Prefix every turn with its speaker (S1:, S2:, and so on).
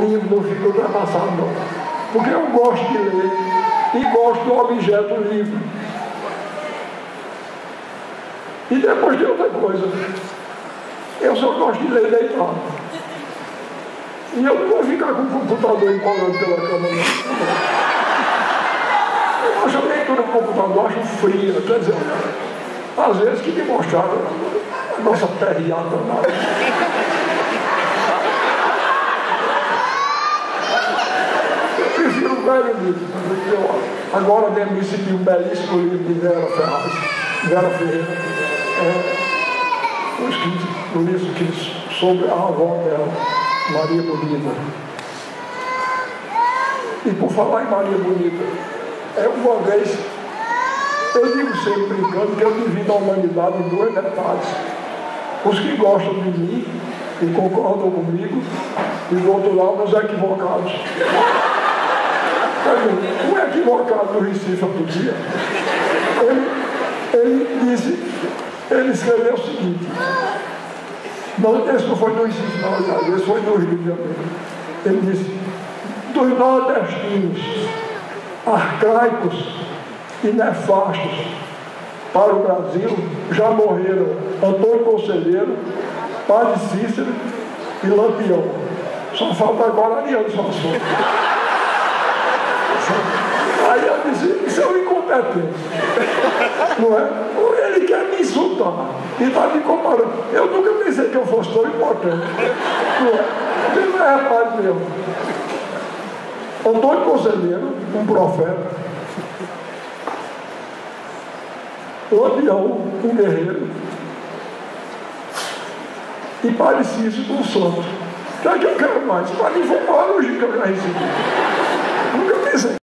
S1: livro não fica ultrapassado não. Porque eu gosto de ler e gosto do objeto livre. E depois de outra coisa, eu só gosto de ler deitado. E eu não vou ficar com o computador empolando pela cama, não. Eu acho a leitura do computador, acho fria, quer dizer, às vezes que me mostraram a nossa terriata lá. Eu livro, porque eu, agora mesmo recebi um belíssimo livro de Vera Ferraz, Vera Ferreira, é, escrito, um livro que, sobre a avó dela, Maria Bonita. E por falar em Maria Bonita, é uma vez, eu digo sempre brincando que eu divido a humanidade em duas metades. Os que gostam de mim e concordam comigo, e do outro lado os equivocados. Um equivocado do Recife outro dia, ele, ele disse, ele escreveu o seguinte, não, esse não foi do Recife, não, esse foi do Rio de Janeiro. Ele disse, dos nordestinos, arcaicos e nefastos para o Brasil, já morreram Antônio Conselheiro, Padre Cícero e Lampião. Só falta agora Ariano Suassuna. Aí eu disse, é incompetente. Não é? Ele quer me insultar e está me comparando. Eu nunca pensei que eu fosse tão importante. Não é? Ele não é rapaz mesmo. Antônio Conselheiro, um profeta. Lampião, um guerreiro. E Padre Cícero, um santo. O que é que eu quero mais? Para mim foi uma que eu já recebi. Nunca pensei.